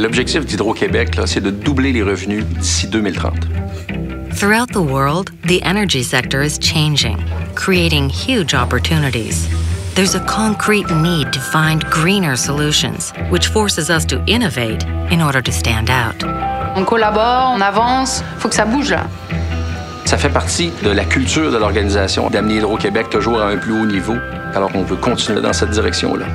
L'objectif d'Hydro-Québec, c'est de doubler les revenus d'ici 2030. Throughout the world, the energy sector is changing, creating huge opportunities. There's a concrete need to find greener solutions, which forces us to innovate in order to stand out. On collabore, on avance, faut que ça bouge là. Ça fait partie de la culture de l'organisation d'amener Hydro-Québec toujours à un plus haut niveau, alors qu'on veut continuer dans cette direction-là.